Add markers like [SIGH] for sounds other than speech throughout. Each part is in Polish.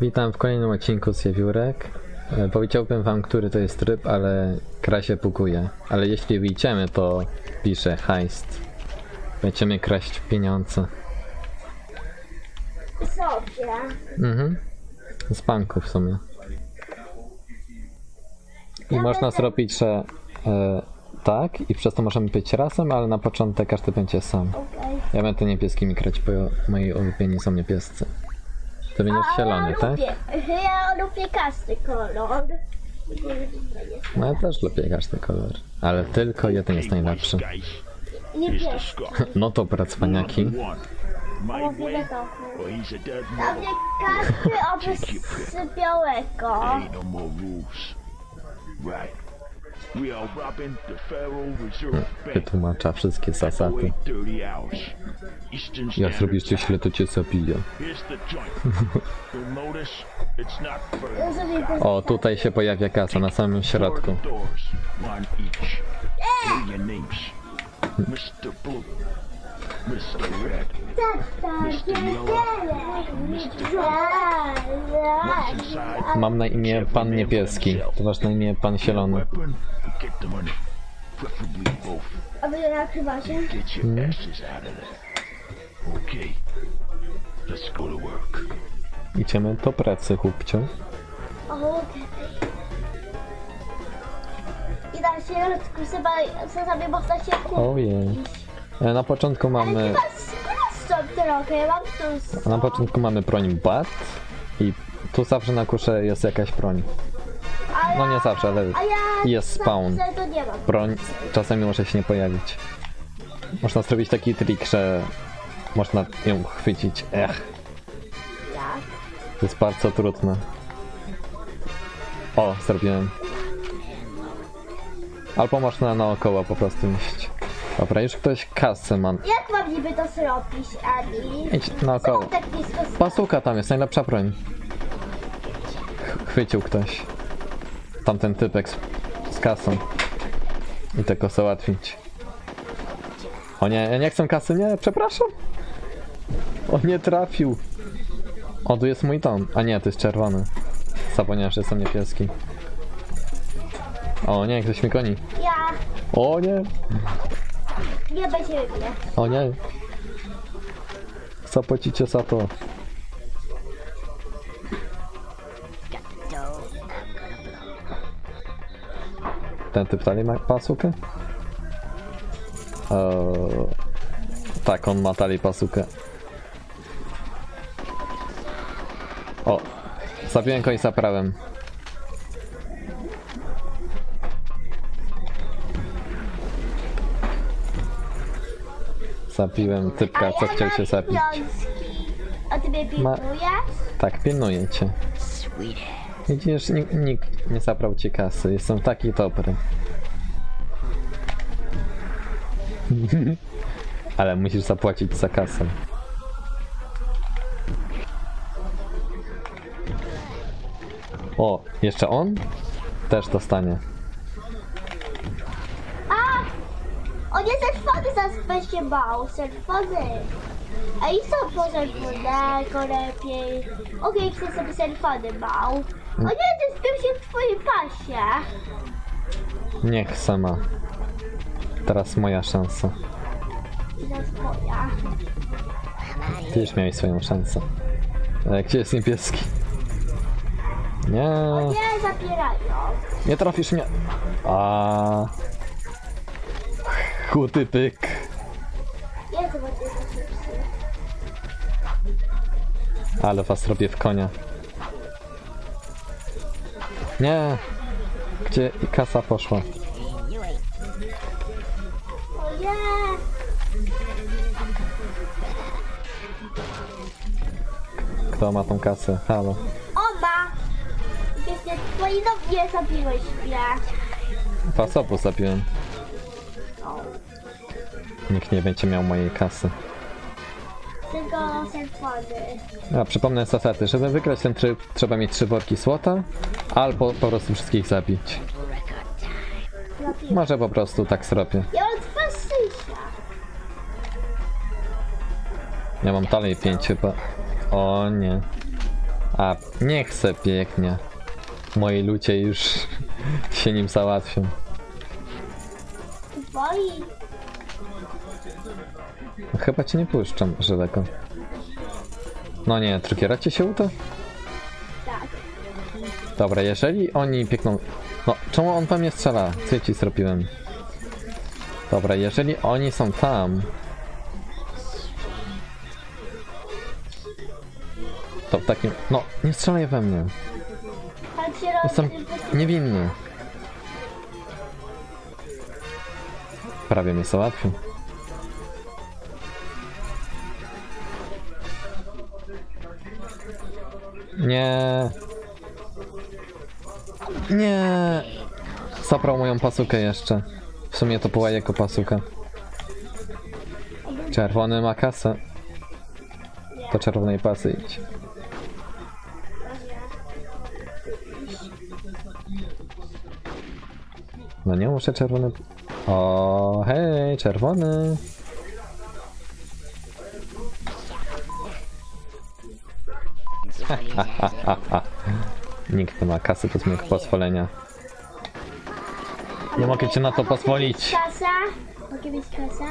Witam w kolejnym odcinku z Wiewiórek. E, Powiedziałbym wam, który to jest tryb, ale gra się pukuje. Ale jeśli wyjdziemy, to pisze heist. Będziemy kraść pieniądze. sobie. Mhm. Z banku w sumie. I można zrobić, że e, tak i przez to możemy być razem, ale na początek każdy będzie sam. Ja będę niebieskimi grać, bo moi ulubieni są niebiescy. Będziesz zielony, ja tak? Lubię, ja lubię każdy kolor. No ja też lubię każdy kolor. Ale tylko jeden jest najlepszy. Niebieski. No to pracowaniaki. O, fioletowy. Well, he's a dead Dla mnie każdy oprócz białego. Wytłumacza wszystkie zasady. Wait 30 hours. Eastern Jak zrobisz coś źle, to cię zabiję. Here's the joint. [LAUGHS] You'll notice it's not for Ja sobie też O, tutaj się pojawia kasa na samym środku. Mr. Blue. Mr. Red. Mr. Yellow. What's inside? Mam na imię pan niebieski. To masz na imię pan zielony. Weapon, get the money. Preferably both. A wy nakrywacie? Get your asses out of there. Okay. Let's go to work. Idziemy do pracy, chłopcio. O, okej. I na środku sobie, sobie można się kupić. Ojej. E, Na początku mamy... Trochę, mam tu. Na początku mamy broń bat. I tu zawsze na kusze jest jakaś ja- No nie zawsze, ale jest spawn. Broń czasami może się nie pojawić. Można zrobić taki trik, że można ją chwycić. Ech, to jest bardzo trudne. O, zrobiłem. Albo można naokoło po prostu iść. Dobra, już ktoś kasę ma. Jak mam niby to zrobić, Ani? Idź naokoło. Tak. Pasuka tam jest, najlepsza broń. Ch- chwycił ktoś. Tamten typek z, z kasą. I tego załatwić. O nie, ja nie chcę kasy, nie, przepraszam. On nie trafił. O, tu jest mój dom. A nie, to jest czerwony. Zapomniałem, że jestem niebieski. O nie, ktoś mnie goni. Ja O nie, nie będzie mnie. o nie. Zapłacicie za to. Ten typ dalej ma pasukę? Eee, tak, on ma dalej pasukę. O, zabiłem końca prawem. Zabiłem typka, co chciał się zabić. A ty mnie pilnujesz? Tak, pilnuję cię. Widzisz, nikt, nikt nie zabrał ci kasy. Jestem taki dobry. [LAUGHS] Ale musisz zapłacić za kasę. O, jeszcze on? Też dostanie. A! On jest zaraz się bał. Czerwony. A i co po czerwonego lepiej? Okej, chcę sobie czerwony bał. O nie, ty spił się w twojej pasie. Niech sama. Teraz moja szansa. To twoja. Ty już miałeś swoją szansę. E, Gdzie jest niebieski? Nie. Nie zapierają. Nie trafisz mnie. A. Chuty pyk. Ale was robię w konia. Nie. Gdzie i kasa poszła? Kto ma tą kasę? Halo. Oma! Wiecie, twoi no nie zabiłeś mnie. Was obu zabiłem. Nikt nie będzie miał mojej kasy. Tylko czerwony. A przypomnę zasady. Żeby wygrać ten tryb, trzeba mieć trzy worki złota, albo po prostu wszystkich zabić. Może po prostu tak zrobię. Ja mam dwa. Ja mam dalej pięć chyba. O nie. A niech se pięknie. Moi ludzie już [LAUGHS] się nim załatwią. Twoi. No, chyba cię nie puszczam że daleko. No nie, trukiera ci się uda? Tak. Dobra, jeżeli oni piekną... No, czemu on tam nie strzela? Co ja ci zrobiłem? Dobra, jeżeli oni są tam... To w takim... No, nie strzelaj we mnie. Tak. Jestem niewinny. Prawie mnie załatwił. Nie. Nie. Zabrał moją pasukę jeszcze. W sumie to była jego pasuka. Czerwony ma kasę. Do czerwonej pasy idź. No nie muszę czerwony. O, hej, czerwony. [LAUGHS] Nikt nie ma kasy bez mojego pozwolenia. Nie mogę ci na to pozwolić. Kasa? Mogę mieć kasę?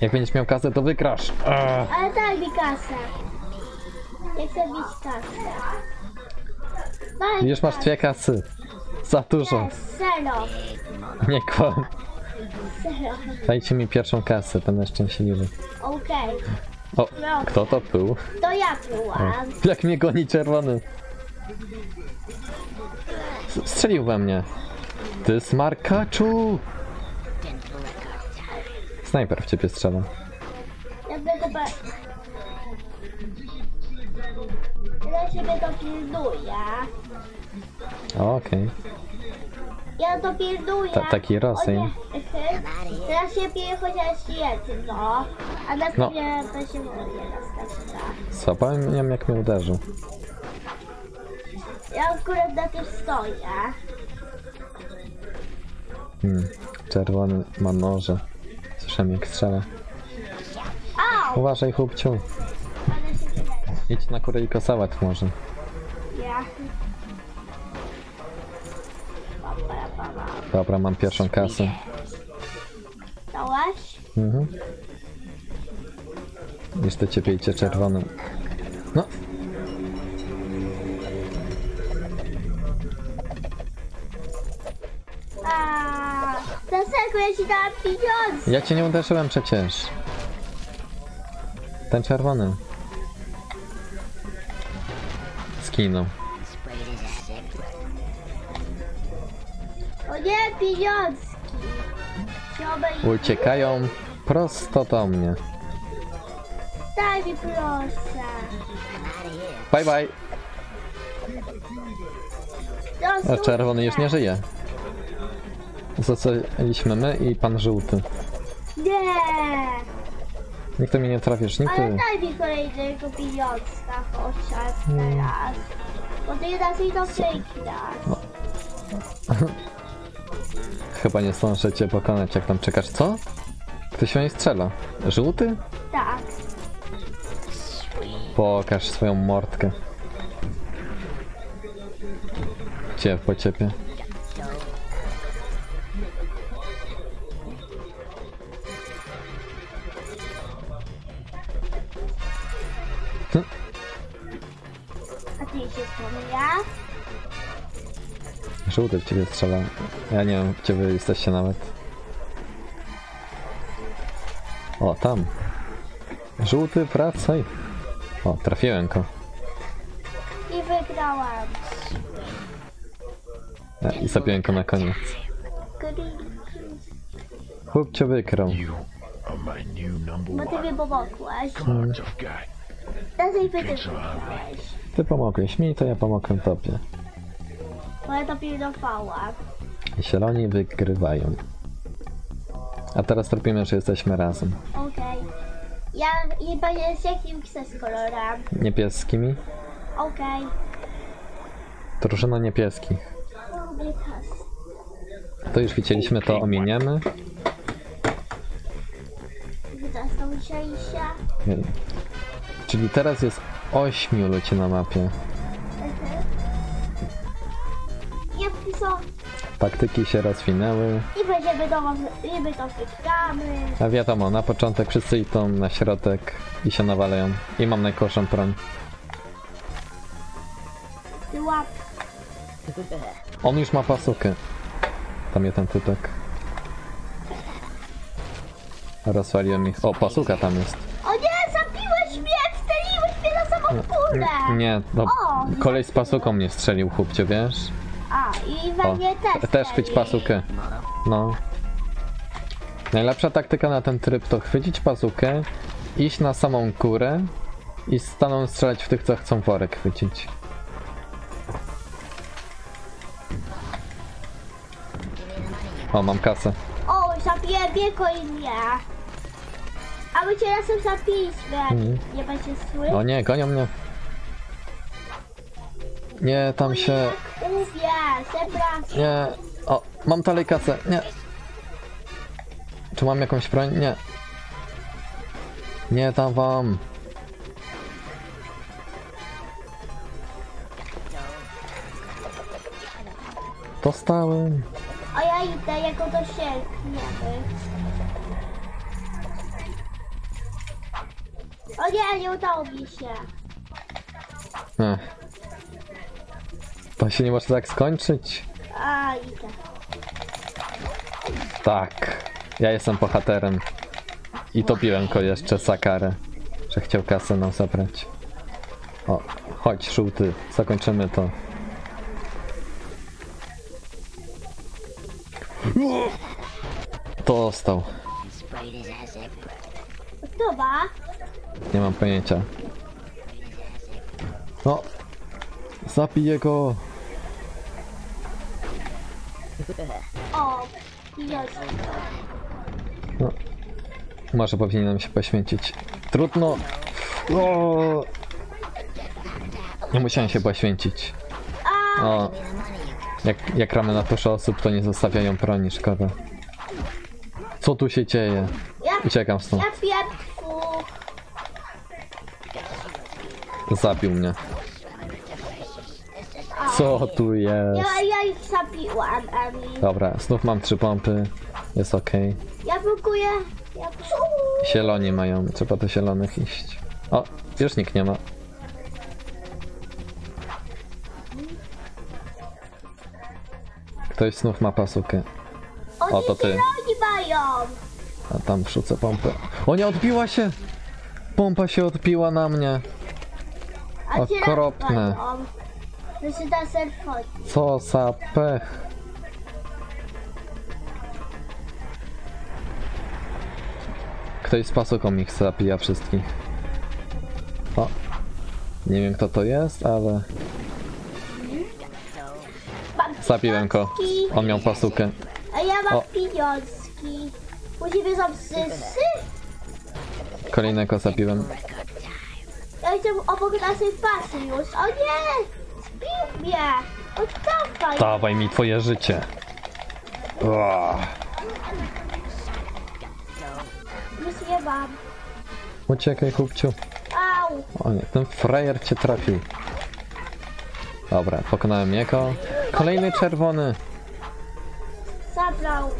Jak będziesz miał kasę, to wygrasz. Ugh. Ale daj mi kasę. Ja chcę mieć kasę. Daj Już masz dwie kasy. Za dużo. Zero. Nie kłam. Zero. Dajcie mi pierwszą kasę, będę szczęśliwy. Okej. O, kto to był? To ja byłam. Jak mnie goni czerwony. S- Strzelił we mnie. Ty smarkaczu! Snajper w ciebie strzela. Ja będę be... Ja siebie to pilnuję. Okej. Ja to pilnuję. Ta- taki rozejm. [LAUGHS] Teraz się bije chociaż jedno. A na No. chwilę to się mówi następna. Złapałem jak mnie uderzył. Ja akurat na tym stoję. Hmm. Czerwony ma noże. Słyszałem jak strzela. Uważaj chłopciu. Idź na kurę i kosałat może. Ja. Dobra, mam pierwszą kasę. Dałaś? Mhm. Do ciebie idzie czerwonym. No. A, Dlaczego ja ci dałam pieniądze? Ja cię nie uderzyłem przecież. Ten czerwony. Skinął. Nie. Chciałbym... Uciekają prosto do mnie. Daj mi proszę. Bye bye. A czerwony już nie żyje. Zostaliśmy my i pan żółty. Nie. Nikt mnie nie trafisz, nikt Ale daj mi kolejnego pieniążka chociaż Hmm. teraz. Bo ty inaczej to wygrasz. [LAUGHS] Chyba nie zdążę cię pokonać, jak tam czekasz. Co? Ktoś się nie strzela. Żółty? Tak. Pokaż swoją mordkę. Gdzie po ciebie? A ty się wspomnia? Żółty w ciebie strzela. Ja nie wiem, gdzie wy jesteście nawet. O, tam. Żółty, wracaj. O, trafiłem go. I wygrałam. E, I zabiłem go na koniec. Green. Chłopcie wygrał. Bo ty mi pomogłeś. Ty pomogłeś mi, to ja pomogłem tobie. Bo ja to pilnowałam. I zieloni wygrywają. A teraz robimy, że jesteśmy razem. Okej. Ja i będzie z jakim chcesz kolorem? Niebieskimi? Okej. Drużyna niebieskich. To już widzieliśmy, to ominiemy. To musieliście. Czyli teraz jest ośmiu ludzi na mapie. Taktyki się rozwinęły. I będziemy to, i my to wygramy. A wiadomo, na początek wszyscy idą na środek i się nawalają. I mam najgorszą broń. Łap. On już ma pasukę. Tam jest ten typek. Rozwaliłem ich. O, pasuka tam jest. O nie, zabiłeś mnie, wstrzeliłeś mnie na samą górę. Nie, no, O! kolej z pasuką mnie strzelił, chłopcie, wiesz? I też. też chwyć pasukę. No. Najlepsza taktyka na ten tryb to chwycić pasukę, iść na samą górę i stanąć strzelać w tych, co chcą worek chwycić. O, mam kasę. O, zabiję mnie. A my cię razem zabiliśmy. Mhm. Nie będzie słyszeć? O nie, gonią mnie. Nie, tam się... Nie. O, mam dalej kasę. Nie. Czy mam jakąś broń? Nie. Nie dam wam. Dostałem. A ja idę jako to sięgniemy. O nie, nie udało mi się. Ech. To się nie może tak skończyć? A, idę. Tak. Ja jestem bohaterem. I topiłem go jeszcze za karę, że chciał kasę nam zabrać. O, chodź żółty, zakończymy to. Dostał. Kto ma? Nie mam pojęcia. No. Zabiję go. O, jest. No. Może powinienem się poświęcić. Trudno. O! Nie musiałem się poświęcić. O. Jak, jak ramy na tusze osób, to nie zostawiają broni, szkoda. Co tu się dzieje? Uciekam stąd. Zabił mnie. Co tu jest? Ja, ja ich zabiłam. Dobra, znów mam trzy pompy. Jest okej. Ja blokuję. Ja Zieloni mają, trzeba do zielonych iść. O, już nikt nie ma. Ktoś znów ma pasukę, Oni O, to ty. zieloni mają. a tam wrzucę pompę. O nie, odbiła się! Pompa się odbiła na mnie. A zieloni Okropne. mają. Znaczy na selfie. Co za pech. Ktoś z pasuką ich zabija wszystkich. O. Nie wiem kto to jest, ale zabiłem go. On miał pasukę. A ja mam O. pieniążki. Musimy są sysy. Kolejnego zabiłem. Ja jestem obok naszej pasy już. O nie! Mnie! Oddawaj! Dawaj mi twoje życie. Już nie mam. Uciekaj, chłopciu. Au! O nie, ten frajer cię trafił. Dobra, pokonałem jego. Kolejny czerwony. Zabrał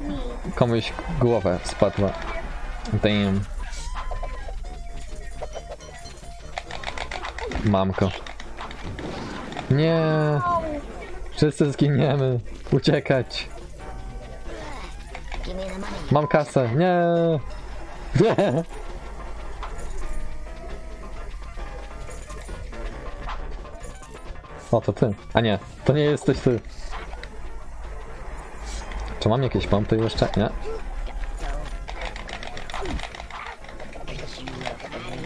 mi. Komuś głowę spadła. Damn. Mam go. Nie, wszyscy zginiemy. Uciekać. Mam kasę. Nie. Nie. O, to ty. A nie, to nie jesteś ty. Czy mam jakieś pompy jeszcze? Nie.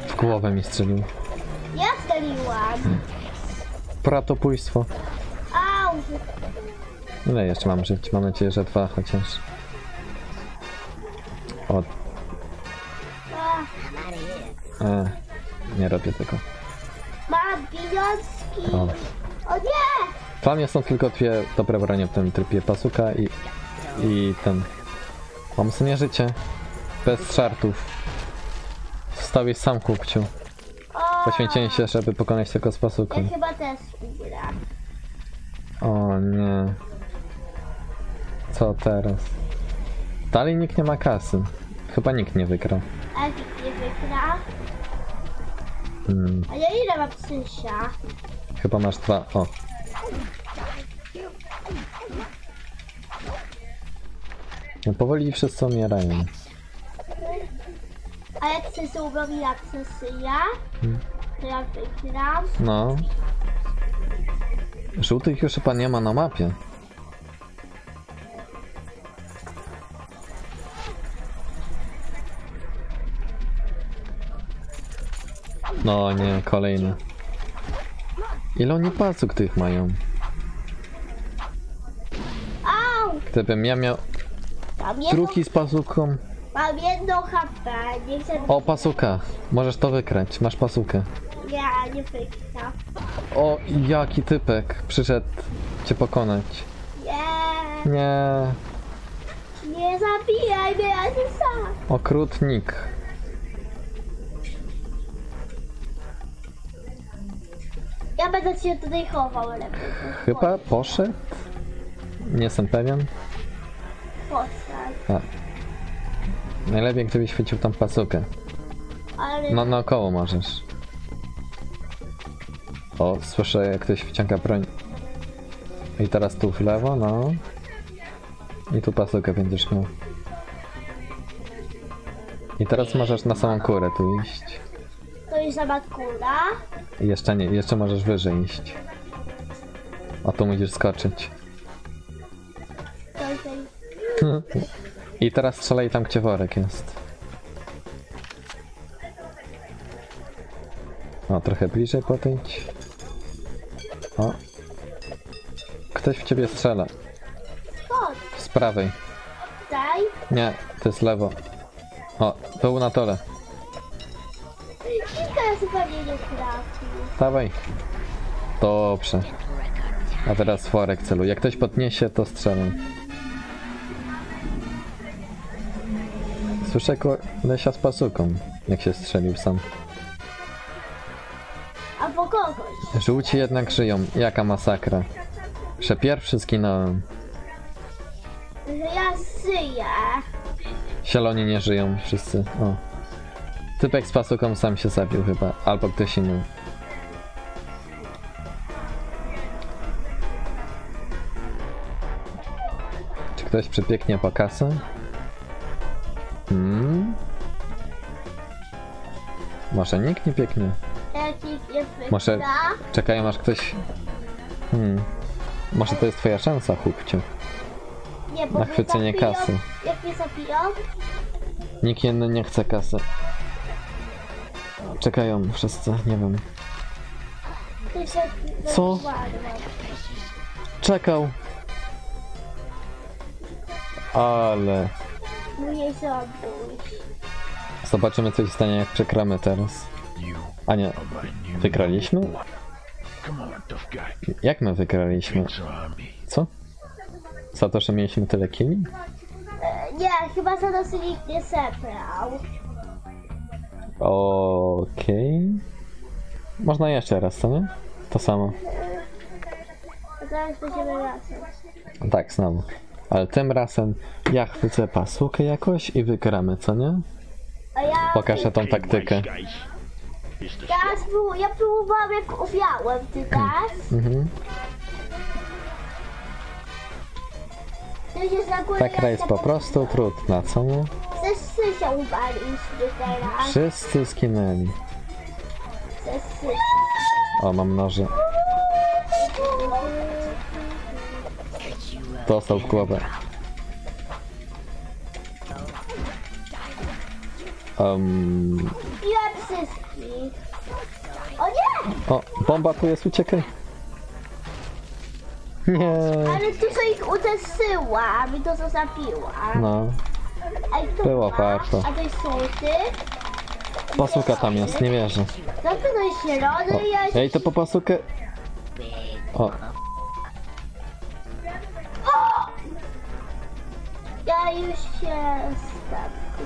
W głowę mi strzelił. Ja strzeliłam. Bratobójstwo. Au! Ile jeszcze mam żyć? Mam nadzieję, że dwa chociaż. O, e, nie robię tego. mam pieniążki. O. O nie! Dla mnie są tylko dwie dobre bronie w tym trybie. Pasuka i, i ten. Mam w sumie życie. Bez żartów. Zostałeś sam kupciu. O, Poświęciłem się, żeby pokonać tego z pasuką. Ja chyba też. O nie. Co teraz? Dalej nikt nie ma kasy. Chyba nikt nie wygrał. A nikt nie wygra? Hmm, A ja ile mam psysia? chyba masz dwa. O. No powoli wszyscy umierają. A jak chcę zrobić akcesyja? To ja wygram. No. Żółtych już chyba nie ma na mapie. No nie, kolejny. Ile oni pasuk tych mają? Au! Gdybym ja miał drugi z pasuką. Mam jedno HP. Nie chcę... O, pasuka. Możesz to wykrać. Masz pasukę. Nie, nie wygram. O, jaki typek przyszedł cię pokonać. Nie, Nie, nie zabijaj mnie, ja nie sam. okrutnik. Ja będę cię tutaj chował lepiej. Chyba poszedł? Nie jestem pewien. Postać. Najlepiej gdybyś chwycił tam pasukę. Ale No naokoło możesz. O, słyszę jak ktoś wyciąga broń. I teraz tu w lewo, no. I tu pasukę będziesz miał. I teraz możesz na samą górę tu iść. to jest sama kula. I jeszcze nie, jeszcze możesz wyżej iść. A tu musisz skoczyć. [LAUGHS] I teraz strzelaj tam, gdzie worek jest. O, trochę bliżej podejdź. O. Ktoś w ciebie strzela. Z prawej. Tutaj? Nie, to jest lewo. O, był na dole. Kilka razy pewnie nie trafił. Dawaj. Dobrze. A teraz worek celu. Jak ktoś podniesie, to strzelam. Słyszę kolesia z pasuką, jak się strzelił sam. Albo kogoś. Żółci jednak żyją. Jaka masakra. Że pierwszy zginąłem. Ja syję. Zieloni nie żyją wszyscy. O. Typek z pasuką sam się zabił chyba. Albo ktoś inny. Czy ktoś przybiegnie po kasę? Hmm? Może nikt nie biegnie? Jak nikt nie wygra. Może czekają aż ktoś... Hmm. Może to jest twoja szansa, chłopciu. nie, bo na chwycenie kasy. Jak mnie zabiją, Nikt inny nie chce kasy. Czekają wszyscy, nie wiem. Co? Czekał. Ale... Muszę zrobić. Zobaczymy co się stanie jak przekramy teraz. A nie, wygraliśmy? Jak my wygraliśmy? Co? Za to, że mieliśmy tyle killi? E, Nie, chyba za nas nikt nie zebrał. Okej. Można jeszcze raz, co nie? To samo. A teraz będziemy razem. Tak, znowu. Ale tym razem ja chwycę pasukę jakoś i wygramy, co nie? A ja... Pokażę tą taktykę. Ja, spróbu- ja próbowałam jak uwiałem, ty też? Mhm. Ty się za górę Ta gra jest po prostu trudna, co nie? Wszyscy się uwaliśmy teraz. Wszyscy skinęli. Wszyscy. O, mam noże. Dostał w głowę. Um, Biłem wszystkich. O nie! o, bomba tu jest, uciekaj. Nie. Ale tu sobie ich uderzyłam i to co zabiłam. No, Ej, było ma? warto. A to jest żółty? pasuka tam jest, nie wierzę. To jest O, zielony, ja ej, to po pasukę. O, Ja już jestem.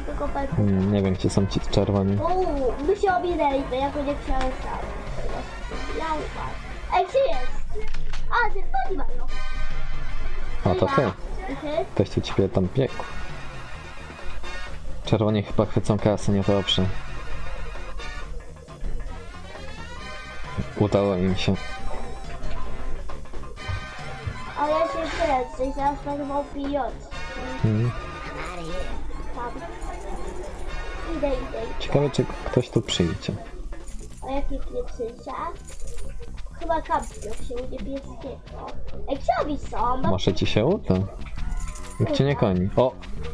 Tylko pewnie. mm, nie wiem, gdzie są ci czerwoni. Uuu, my się ominęliśmy, ja go nie chciałem uważam. Ej, gdzie jest? A, czerwoni mają. O, to ty. Mhm. Ktoś tu ciebie tam biegł. Czerwoni chyba chwycą kasę, nie dobrze. Udało im się. A ja się kręcę zaraz będę miał pieniądze. Mhm. Idę, idę. Ciekawe, czy ktoś tu przyjdzie. A jakie kryczycia? Chyba kampią się u niebieskiego. Ej, gdzie oni są? No, Może ci się uda? Nikt cię nie goni. O!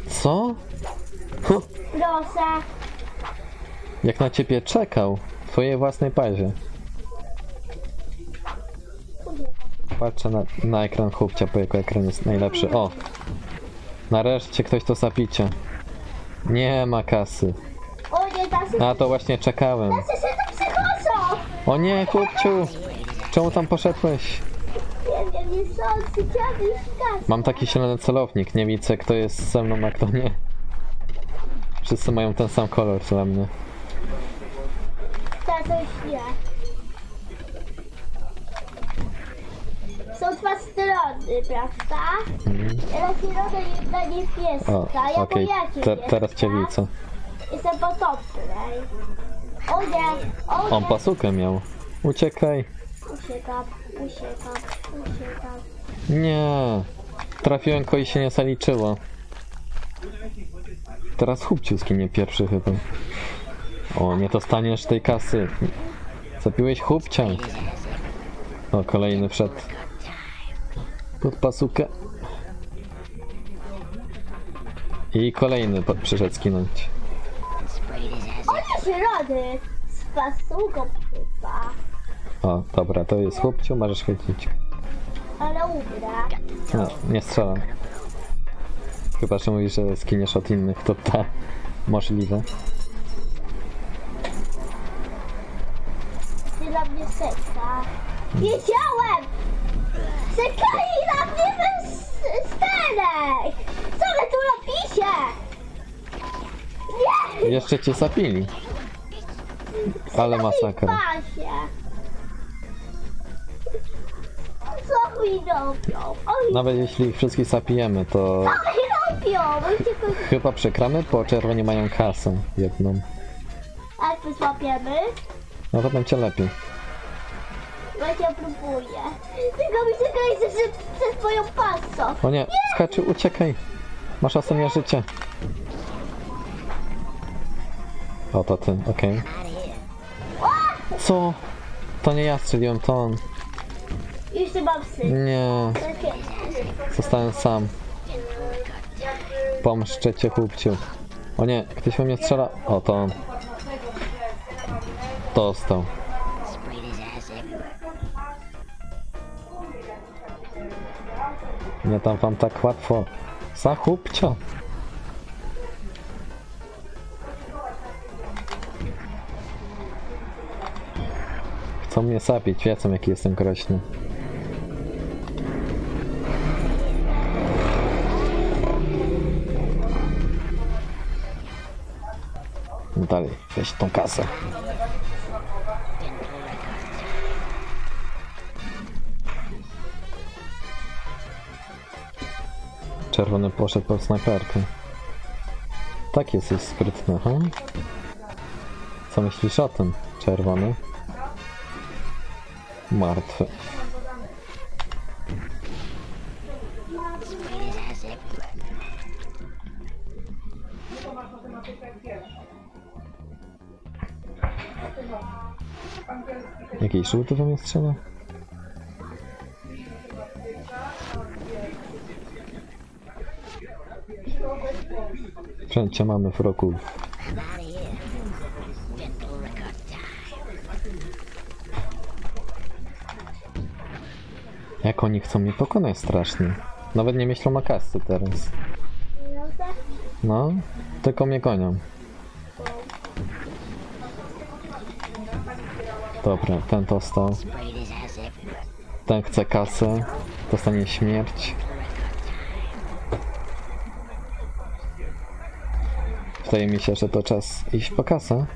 Co? Huh, proszę. jak na ciebie czekał. W twojej własnej bazie. Patrzę na, na ekran chłopcia, bo jego ekran jest najlepszy. O! Nareszcie ktoś to zapicie. Nie ma kasy. O nie. Na to właśnie czekałem. Się! O nie, chłopciu! Czemu tam poszedłeś? Nie wiem, nie są. Mam taki zielony celownik, nie widzę kto jest ze mną, a kto nie. Wszyscy mają ten sam kolor dla mnie. Tak, to już nie. Strony, prawda? Jedna strona jedna niebieska. Ja okay. te, teraz cię widzę. Jestem po dobrej. O nie, o nie. On pasukę miał. Uciekaj. Uciekam, uciekam, uciekam. Nie. Trafiłem ko i się nie zaliczyło. Teraz chłopciu zginie pierwszy chyba. O, nie dostaniesz tej kasy. Zabiłeś chłopcia. O, kolejny wszedł. Pod pasukę. I kolejny po- przyszedł skinąć. O nie, środy! Z pasuką chyba. O, dobra, to jest chłopciu, możesz chwycić. Ale ubrę. No, nie strzelam. Chyba, że mówisz, że skiniesz od innych, to ta. Możliwe. Ty dla mnie seka. Wiedziałem! Bez Co wy tu robicie? Nie! Jeszcze cię zapili. Ale masakra. Pasie. Co mi robią? Oni Nawet jeśli ich wszystkich zapijemy, to co mi robią? Oni tylko... chyba przegramy, bo czerwoni mają kasę jedną. A jak my złapiemy? No to będzie lepiej. Właśnie ja próbuję. Tylko mi czekaj przed, przed twoją pasą. O nie, skaczy, uciekaj. Masz ostatnie życie. O, to ty, okej. Co? To nie ja strzeliłem, to on. Już psy. Nie, zostałem sam. Pomszczę cię, chłopciu. O nie, ktoś we mnie strzela. O, to on. Dostał. Nie tam wam tak łatwo. Za chłopcio. Chcą mnie zabić, wiedzą jaki jestem groźny. Dalej, weź tą kasę. Czerwony poszedł pod snajperkę. Tak jesteś sprytny, ha? Co myślisz o tym, czerwony? Martwy. Jakiej żółty we mnie strzela? Wszędzie mamy wrogów. Jak oni chcą mnie pokonać strasznie. Nawet nie myślą o kasce teraz. No, tylko mnie gonią. Dobra, ten dostał. Ten chce kasę. Dostanie śmierć. Wydaje mi się, że to czas iść po kasę.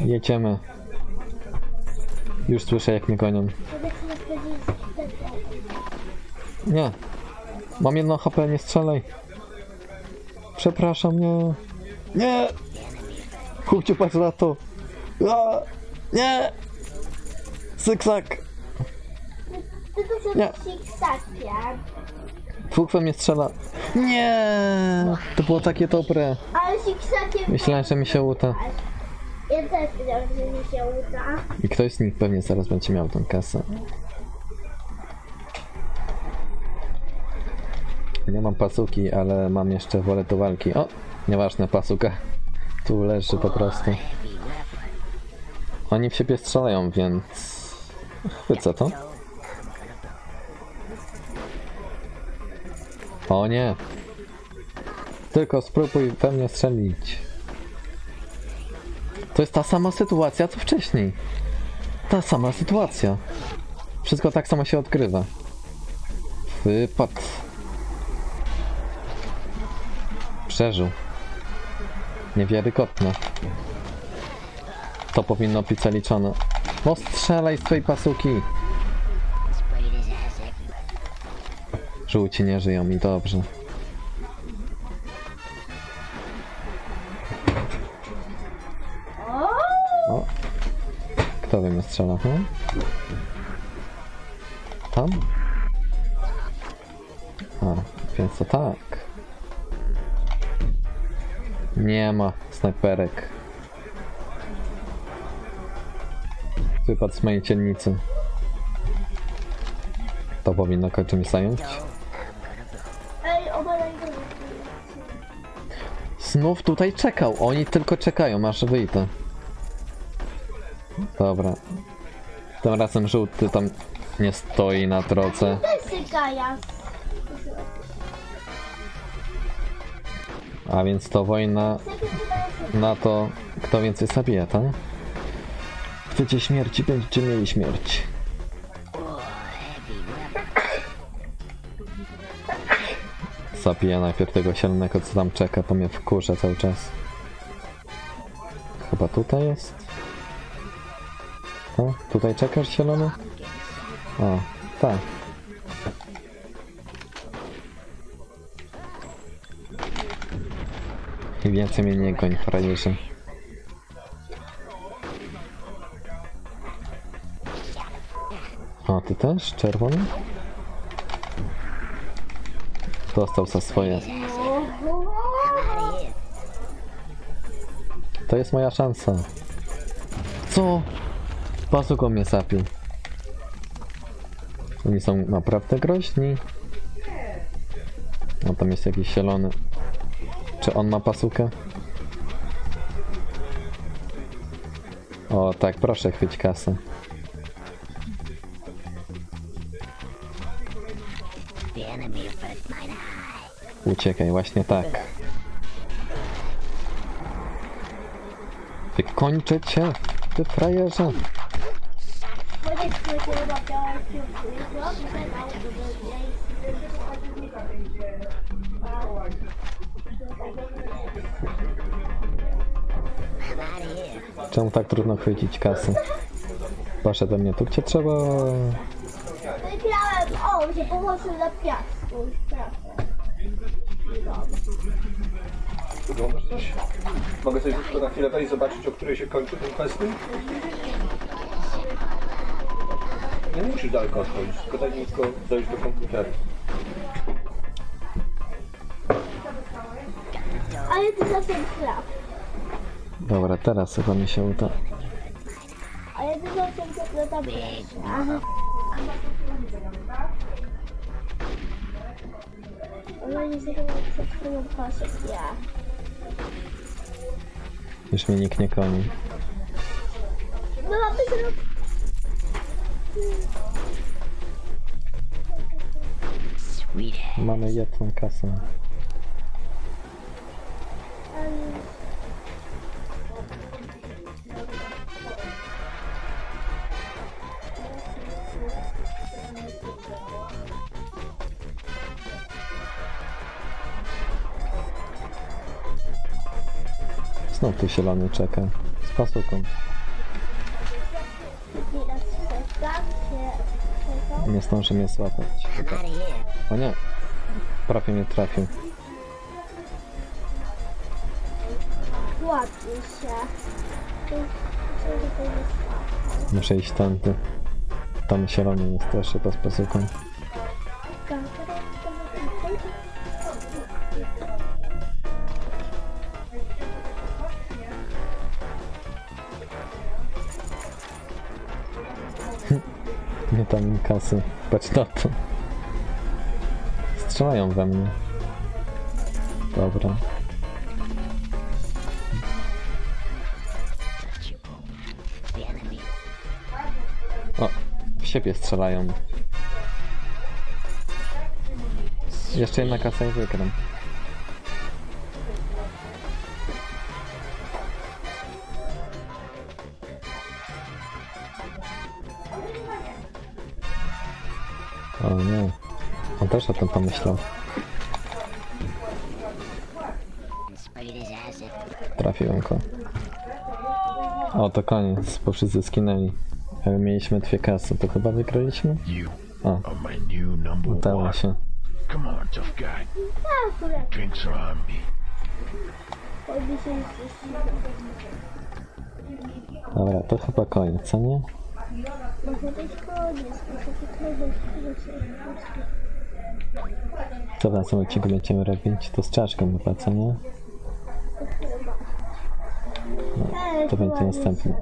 Jedziemy. Już słyszę jak mnie gonią. Nie. Mam jedno HP, nie strzelaj. Przepraszam, nie. Nie! Chłopcie, patrz na to. A, nie! To Nie. Fuchwa mnie strzela. Nie! To było takie dobre. Ale. Myślałem, że mi się uda. Ja też wiedziałem, że mi się uda. I ktoś z nich pewnie zaraz będzie miał tą kasę. Nie mam pasuki, ale mam jeszcze wolę do walki. O! Nieważne, pasuka. Tu leży po prostu. Oni w siebie strzelają, więc... Chwycę to. O nie! Tylko spróbuj we mnie strzelić. To jest ta sama sytuacja, co wcześniej. Ta sama sytuacja. Wszystko tak samo się odgrywa. Wypad. Przeżył. Niewiarygodne. To powinno być zaliczone. No strzelaj z twojej pasuki. Żółci nie żyją mi dobrze. O! Kto we mnie strzela, hmm? Tam? A, więc to tak. Nie ma snajperek. Wypadł z mojej ciennicy. To powinno kończy mi zająć. Znów tutaj czekał. Oni tylko czekają, aż wyjdę. Dobra. Tym razem żółty tam nie stoi na drodze. A więc to wojna na to, kto więcej zabije, tak? Chcecie śmierci, będziecie mieli śmierć. Zabiję najpierw tego zielonego, co tam czeka, to mnie wkurza cały czas. Chyba tutaj jest? O, tutaj czekasz zielony? O, tak. I więcej mnie nie goń, frajerze. O, ty też? Czerwony? Dostał za swoje. To jest moja szansa. Co? Bazuką mnie zapił. Oni są naprawdę groźni. No tam jest jakiś zielony. Czy on ma pasukę? O tak, proszę chwyć kasę. Uciekaj, właśnie tak. Wykończę cię, ty frajerze. Się. Czemu tak trudno chwycić? Proszę do mnie tu, gdzie trzeba. O, że położył na piasku. Wyglądasz coś? Mogę sobie tylko na chwilę wejść, zobaczyć, o której się kończy ten festyn? Nie musisz daleko odchodzić, tylko daj mi tylko dojść do komputera. Ale to czasem chleb. Dobra, teraz chyba mi się uda. Ale to czasem zaplata przed ja. Już mnie nikt nie koni. No mamy zrobić. Mamy jedną kasę. Znów tu zielony czeka. Z pasuką. Nie zdąży mnie złapać. O nie. Prawie mnie trafił. Łapię się. Muszę iść tędy. Tam zielony jest też chyba z bazuką. Tam kasy. Patrz na to. Strzelają we mnie. Dobra. O, w siebie strzelają. Jeszcze jedna kasa i wygram. Pomyślał. Trafiłem go. O, to koniec, bo wszyscy skinęli. Ale mieliśmy dwie kasy, to chyba wygraliśmy? O, udało one. się. Come on, tough guy. A, akurat Drinks are on me. chodzi się Dobra, to chyba koniec, co nie? Może być koniec, może być koniec, Co w następnym odcinku będziemy robić? To z czaszką chyba, nie? Ej, To będzie następny.